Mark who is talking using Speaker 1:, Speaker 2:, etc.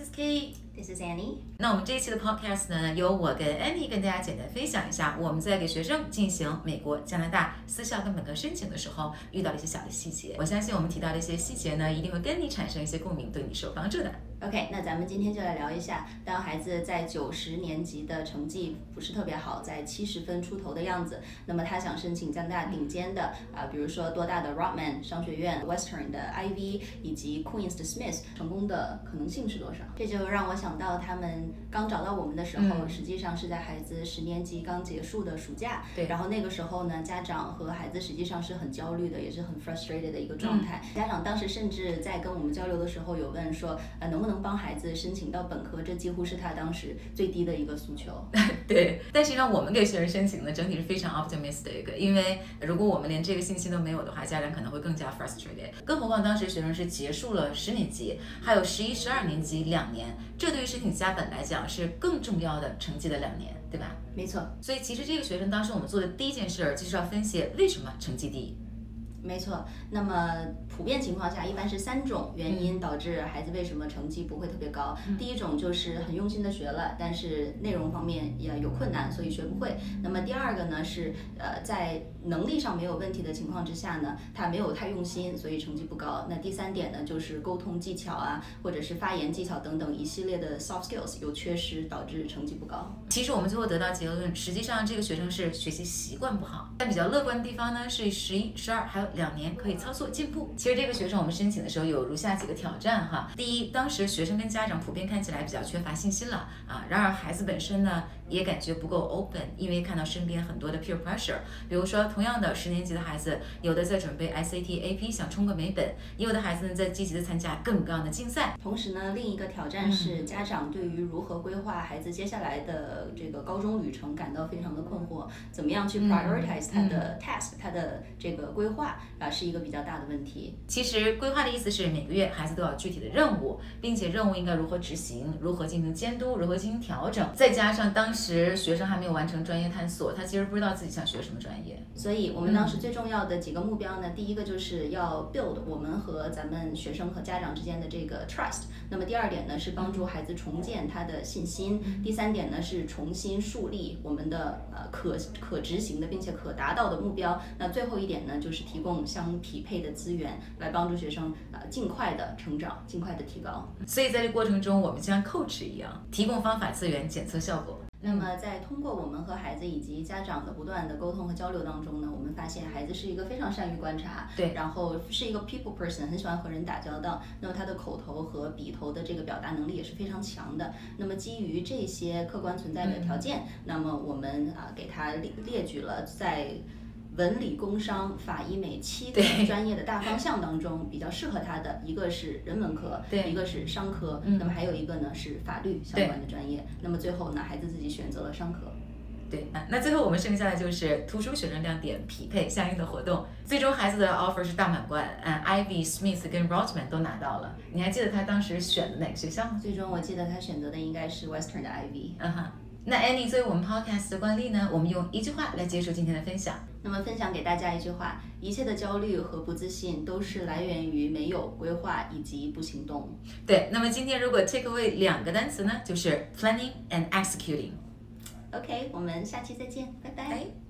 Speaker 1: This is Kate.
Speaker 2: This is Annie。
Speaker 1: 那我们这一期的 podcast 呢，由我跟 Annie 跟大家简单分享一下我们在给学生进行美国、加拿大私校跟本科申请的时候遇到的一些小的细节。我相信我们提到的一些细节呢，一定会跟你产生一些共鸣，对你是有帮助的。
Speaker 2: OK，那咱们今天就来聊一下，当孩子在九十年级的成绩不是特别好，在七十分出头的样子，那么他想申请加拿大顶尖的啊，比如说多大的 Rotman 商学院、Western 的 Ivy 以及 Queens 的 Smith，成功的可能性是多少？这就让我想到他们刚找到我们的时候，实际上是在孩子十年级刚结束的暑假。
Speaker 1: 对。
Speaker 2: 然后那个时候呢，家长和孩子实际上是很焦虑的，也是很 frustrated 的一个状态。家长当时甚至在跟我们交流的时候，有问说，呃，能不能帮孩子申请到本科？这几乎是他当时最低的一个诉求。
Speaker 1: 对。但实际上，我们给学生申请的，整体是非常 optimistic，因为如果我们连这个信息都没有的话，家长可能会更加 frustrated。更何况当时学生是结束了十年级，还有十一、十二年级两年，这对于申请加本来讲是更重要的成绩的两年，对吧？
Speaker 2: 没错。
Speaker 1: 所以其实这个学生当时我们做的第一件事就是要分析为什么成绩低。
Speaker 2: 没错，那么普遍情况下，一般是三种原因导致孩子为什么成绩不会特别高。第一种就是很用心的学了，但是内容方面也有困难，所以学不会。那么第二个呢是，呃，在能力上没有问题的情况之下呢，他没有太用心，所以成绩不高。那第三点呢就是沟通技巧啊，或者是发言技巧等等一系列的 soft skills 有缺失，导致成绩不高。
Speaker 1: 其实我们最后得到结论，实际上这个学生是学习习惯不好。但比较乐观的地方呢是十一、十二还有。两年可以操作进步。其实这个学生我们申请的时候有如下几个挑战哈。第一，当时学生跟家长普遍看起来比较缺乏信心了啊。然而孩子本身呢也感觉不够 open，因为看到身边很多的 peer pressure。比如说同样的十年级的孩子，有的在准备 SAT、AP 想冲个美本，也有的孩子呢在积极的参加各种各样的竞赛。
Speaker 2: 同时呢，另一个挑战是家长对于如何规划孩子接下来的这个高中旅程感到非常的困惑。怎么样去 prioritize 他的 task，他的这个规划？啊，是一个比较大的问题。
Speaker 1: 其实规划的意思是每个月孩子都有具体的任务，并且任务应该如何执行，如何进行监督，如何进行调整。再加上当时学生还没有完成专业探索，他其实不知道自己想学什么专业。
Speaker 2: 所以我们当时最重要的几个目标呢，第一个就是要 build 我们和咱们学生和家长之间的这个 trust。那么第二点呢是帮助孩子重建他的信心。第三点呢是重新树立我们的呃可可执行的并且可达到的目标。那最后一点呢就是提供。相匹配的资源来帮助学生啊尽快的成长，尽快的提高。
Speaker 1: 所以在这过程中，我们像 coach 一样提供方法、资源、检测效果。
Speaker 2: 那么在通过我们和孩子以及家长的不断的沟通和交流当中呢，我们发现孩子是一个非常善于观察，
Speaker 1: 对，
Speaker 2: 然后是一个 people person，很喜欢和人打交道。那么他的口头和笔头的这个表达能力也是非常强的。那么基于这些客观存在的条件，那么我们啊给他列列举了在。文理工商法医美七个专业的大方向当中，比较适合他的一个是人文科，一个是商科，那么还有一个呢是法律相关的专业。那么最后呢，孩子自己选择了商科。
Speaker 1: 对，那最后我们剩下的就是图书学生亮点匹配相应的活动。最终孩子的 offer 是大满贯，嗯，Ivy、Smith 跟 Rotman 都拿到了。你还记得他当时选的哪个学校吗？
Speaker 2: 最终我记得他选择的应该是 Western 的 Ivy。
Speaker 1: 嗯哼。那 Annie 作为我们 Podcast 的惯例呢，我们用一句话来结束今天的分享。
Speaker 2: 那么分享给大家一句话：一切的焦虑和不自信都是来源于没有规划以及不行动。
Speaker 1: 对，那么今天如果 take away 两个单词呢，就是 planning and executing。
Speaker 2: OK，我们下期再见，拜拜。